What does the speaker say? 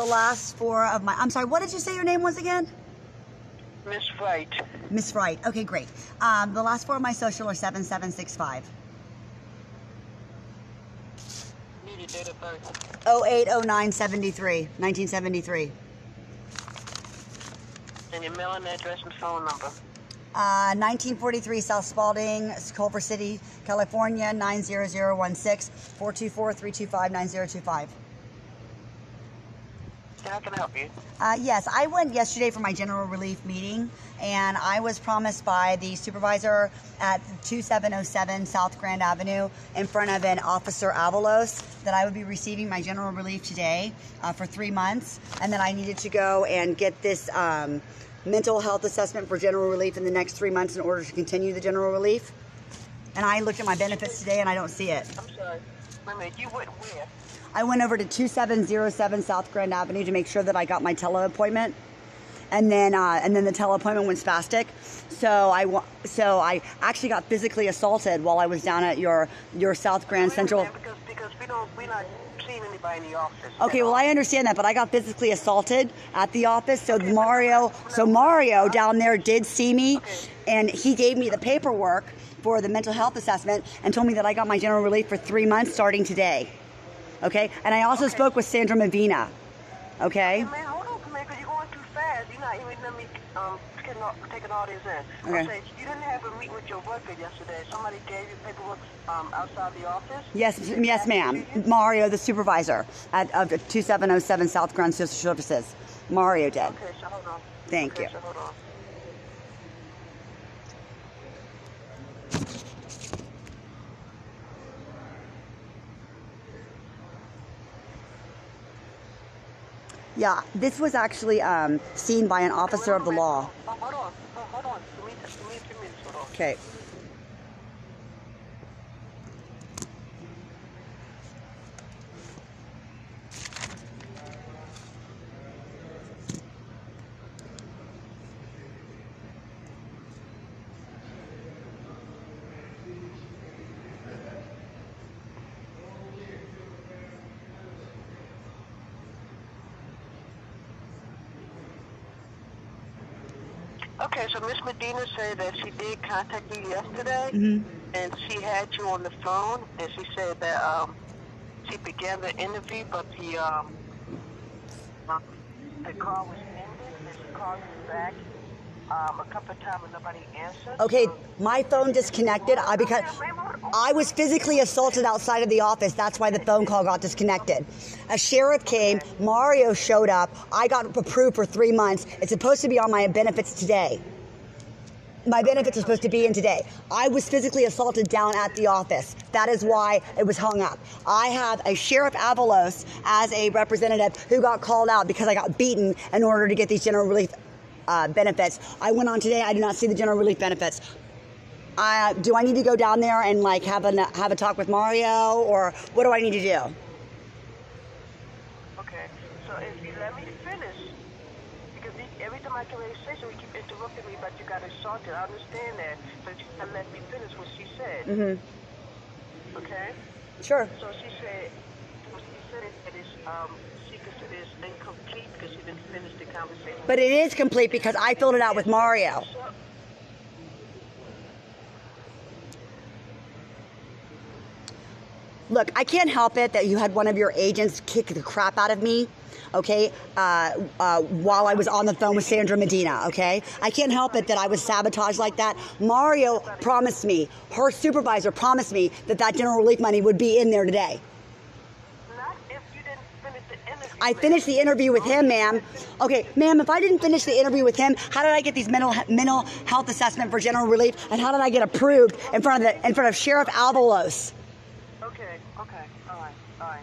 the last four of my. I'm sorry. What did you say your name was again? Miss Wright. Miss Wright. Okay, great. Um, the last four of my social are seven seven six five. Need date of birth. Oh eight oh nine seventy three. Nineteen seventy three. And your mailing address and phone number. Uh, 1943 South Spalding, Culver City, California, 90016 424 325 9025. How can I help you? Uh, yes, I went yesterday for my general relief meeting, and I was promised by the supervisor at 2707 South Grand Avenue in front of an Officer Avalos that I would be receiving my general relief today uh, for three months, and then I needed to go and get this um, mental health assessment for general relief in the next three months in order to continue the general relief. And I looked at my benefits today, and I don't see it. I'm sorry. You went where? I went over to 2707 South Grand Avenue to make sure that I got my tele appointment. And then, uh, and then the tele appointment went spastic. So I, wa- so I actually got physically assaulted while I was down at your, your South Grand Central. Because, because we don't, we're not seeing anybody in the office. Okay, well I understand that, but I got physically assaulted at the office. So Mario, so Mario down there did see me, and he gave me the paperwork for the mental health assessment and told me that I got my general relief for three months starting today. Okay, and I also spoke with Sandra Medina. Okay. Man, hold on, man, because you're going too fast. You're not even letting me um, taking all, this in. Okay. I'm you didn't have a meeting with your worker yesterday. Somebody gave you paperwork um, outside the office? Yes, yes, ma'am. Mario, the supervisor at of 2707 South Grand Social Services. Mario did. Okay, so hold on. Thank okay, you. So Yeah, this was actually um, seen by an officer of the law. Oh, hold on. Oh, hold on. Give me, give me a few minutes. Hold on. Okay. Okay, so Miss Medina said that she did contact you yesterday, Mhm. and she had you on the phone, and she said that um, she began the interview, but the um, the call was ended, and she called you back um, a couple of times, and nobody answered. Okay, my phone disconnected I, because I was physically assaulted outside of the office. That's why the phone call got disconnected. A sheriff came, Mario showed up. I got approved for three months. It's supposed to be on my benefits today. My benefits are supposed to be in today. I was physically assaulted down at the office. That is why it was hung up. I have a Sheriff Avalos as a representative who got called out because I got beaten in order to get these general relief uh, benefits. I went on today. I did not see the general relief benefits. Uh, do I need to go down there and like have a have a talk with Mario, or what do I need to do? Okay, so if you let me finish, because every time I come in session, you keep interrupting me, but you got assaulted. I understand that, but you gotta let me finish what she said. Mm-hmm. Okay? Sure. So she said, what she said that it's, um, she considers incomplete because she didn't finish the. But it is complete because I filled it out with Mario. Look, I can't help it that you had one of your agents kick the crap out of me, okay, uh, uh, while I was on the phone with Sandra Medina, okay? I can't help it that I was sabotaged like that. Mario promised me, her supervisor promised me that that general relief money would be in there today. not if you didn't finish the interview. I finished the interview with him, ma'am. Okay, ma'am, if I didn't finish the interview with him, how did I get these mental mental health assessment for general relief, and how did I get approved in front of the in front of Sheriff Avalos? Okay, okay, all right, all right.